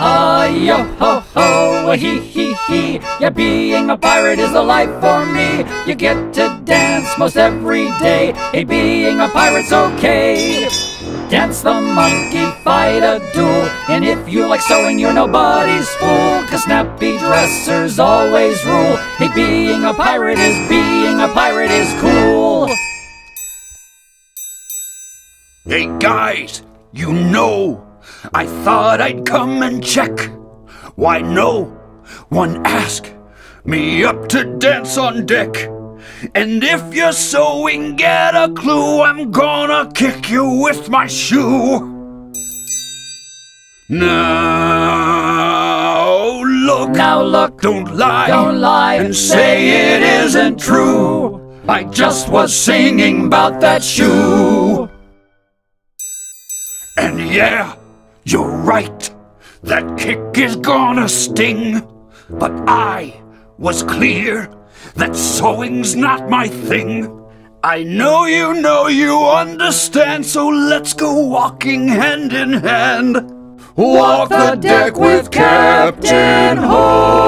Hi-yo ho ho, a hee hee hee. Yeah, being a pirate is the life for me. You get to dance most every day. Hey, being a pirate's okay. Dance the monkey, fight a duel. And if you like sewing, you're nobody's fool. Cause snappy dressers always rule. Hey, being a pirate is being a pirate is cool. Hey guys, you know, I thought I'd come and check. Why no one asked me up to dance on deck. And if you're sewing, get a clue, I'm gonna kick you with my shoe. Now look, Now look, don't lie, don't lie, and say it isn't true. I just was singing about that shoe. And yeah, you're right. That kick is gonna sting. But I was clear that sewing's not my thing. I know you know you understand, so let's go walking hand in hand. Walk the deck with Captain Hook.